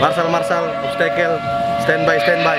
Marsal-marsal, obstacle, standby-standby.